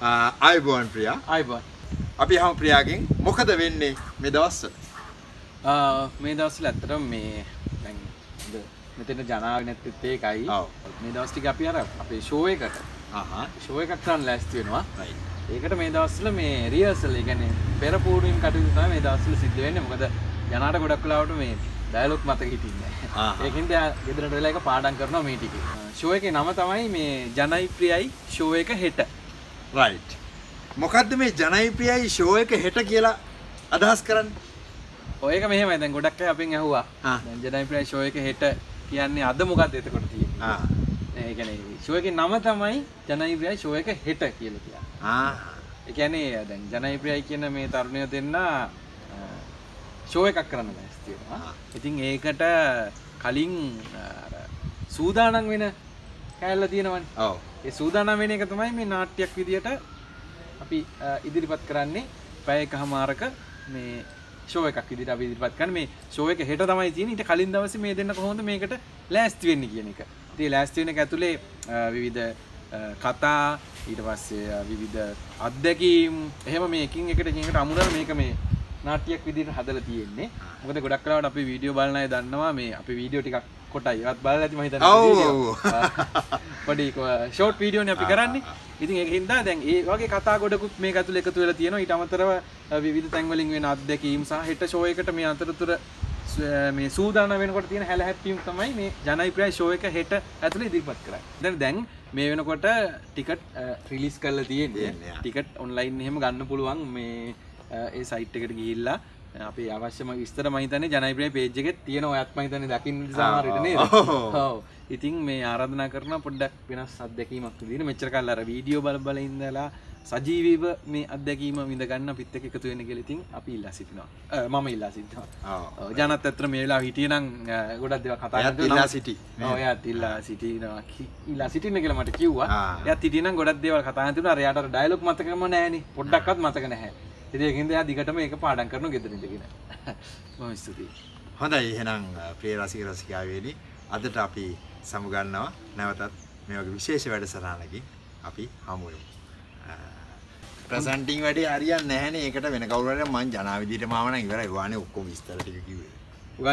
අයිබෝන් ප්‍රියා. අයිබන් අපි හම ප්‍රියාගෙන් මොකද වෙන්නේ මේ දවස්වල? මේ දවස්ල ඇත්තට මේ මෙතන ජනාව නැත්තත් ඒකයි. ඔව්. මේ දවස්ටික අපි අර අපේ ෂෝ එකට. ආහා. ෂෝ එකක් කරන්න ලෑස්ති වෙනවා. Right. ඒකට මේ දවස්වල මේ රියර්සල් ඒ කියන්නේ පෙර පූර්වයෙන් කටයුතු තමයි මේ දවස්වල සිද්ධ වෙන්නේ. මොකද ජනාට ගොඩක් වෙලාවට මේ ඩයලොග් මතක හිටින්නේ. ඒකින්ද ගෙදරට වෙලා එක පාඩම් කරනවා මේ ටිකේ. ෂෝ එකේ නම තමයි මේ ජනයි ප්‍රියයි ෂෝ එක හෙට. Right මොකද්ද මේ ජනයිප්‍රියයි ෂෝ එක හෙට කියලා අදහස් කරන්නේ ඔය එක මෙහෙමයි දැන් ගොඩක් අපෙන් ඇහුවා. ආ. දැන් ජනයි ප්‍රියයි ෂෝ එක හෙට කියන්නේ අද මොකක්ද එතකොට තියෙන්නේ? ආ ඒ කියන්නේ ෂෝ එකේ නම තමයි ජනයි ප්‍රියයි ෂෝ එක හෙට කියලා ඒ කියන්නේ දැන් ජනයි ප්‍රියයි කියන මේ තරුණය දෙන්න ෂෝ එකක් කරන්න. ආ. ඉතින් ඒකට කලින් අර සූදානම් වෙන කෑල්ල තියෙනවනේ. ඔව්. ඒ සූදානම් වෙන එක තමයි මේ නාට්‍යයක් විදියට අපි ඉදිරිපත් කරන්නේ. පැය එකහමාරක මේ ෂෝ එකක් විදිහට අපි ඉදිරිපත් කරන්නේ. මේ ෂෝ එක හෙට තමයි තියෙන්නේ. ඊට කලින් දවසේ මේ දෙන්න කොහොමද මේකට ලෑස්ති වෙන්නේ කියන එක. ඉතින් ලෑස්ති වෙන එක ඇතුලේ විවිධ කතා ඊට පස්සේ විවිධ අත්දැකීම්. එහෙම මේ එකින් එකට එකින් එකට අමුණලා මේක මේ නාට්‍යයක් විදිහට හදලා තියෙන්නේ. මොකද ගොඩක් වෙලාවට අපි වීඩියෝ බලන අය දන්නවා මේ අපි වීඩියෝ ටිකක් කොටයි. ඒවත් බලලා ඇති මම හිතන්නේ. ඔව්, වීඩියෝ. ඔව්. පොඩි ෂෝට් වීඩියෝනේ අපි කරන්නේ. ඉතින් ඒක හින්දා දැන් ඒ වගේ කතා ගොඩකුත් මේක ඇතුළේ එකතු වෙලා තියෙනවා. ඊට අමතරව විවිධ තැන්වලින් වෙන අත්දැකීම් සහ හෙට ෂෝ එකට මේ අතරතුර මේ සූදානම් වෙනකොට තියෙන හැලහැප්පීම් තමයි මේ ජනයි ප්‍රයි ෂෝ එක හෙට ඇතුළේ ඉදිරිපත් කරන්නේ. දැන් දැන් මේ වෙනකොට ටිකට් රිලීස් කරලා තියෙන්නේ. ටිකට් ඔන්ලයින් එහෙම ගන්න පුළුවන් මේ ඒ සයිට් එකට ගිහිල්ලා අපේ අවශ්‍යම විස්තර මම හිතන්නේ ජනයිප්‍රිය පේජ් එකේ තියෙන ඔයත් මම හිතන්නේ දකින්න සමහර විට නේද? ඔව්. ඉතින් මේ ආරාධනා කරන පොඩ්ඩක් වෙනස් අත්දැකීමක් විදිහට මෙච්චර කල් අර වීඩියෝ බල බල ඉඳලා සජීවීව මේ අත්දැකීම විඳ ගන්න අපිත් එක්ක එකතු වෙන්න කියලා ඉතින් අපි ඉල්ලා සිටිනවා. මම ඉල්ලා සිටිනවා. ඔව් ජනත් ඇත්තට මේ වෙලාව හිටියනම් ගොඩක් දේවල් කතා කරන්න ඉල්ලා සිටි. ඔව් එයාත් ඉල්ලා සිටිනවා. ඉල්ලා සිටින්න කියලා මට කිව්වා. එයාත් හිටියනම් ගොඩක් දේවල් කතා කරන්න තිබුණා. අර එයාට අර ඩයලොග් මතකම නැහැනේ. පොඩ්ඩක්වත් මතක නැහැ. ඒකින්ද දිගටම ඒක පාඩම් කරනවා ගෙදර ඉඳගෙන. බොහොම ස්තුතියි. හොඳයි එහෙනම් ප්‍රිය රසික රසිකාවේනි අදට අපි සමුගන්නවා නැවතත් මේ වගේ විශේෂ වැඩසටහනකින් අපි හමු වෙමු. ප්‍රසන්ටිං වැඩේ හරියන්නේ නැහැනේ ඒකට වෙන කවුරු හරි මං ජනා විදියට මාව නම් ඉවරයි වානේ ඔක්කොම විස්තර ටික කිව්වේ.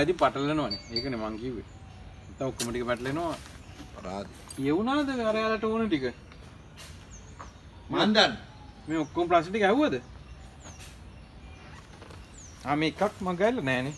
ඉතින් පටලනවනේ. ඒකනේ මං කිව්වේ. නැත්නම් ඔක්කොම ටික පැටලෙනවා. පරාද. කියවුණාද අර යාලට ඕන ටික? මන් දන්න. මේ ඔක්කොම ප්‍රශ්න ටික ඇහුවද? ආ මේ එකක් මං ගෑල්ල නෑනේ.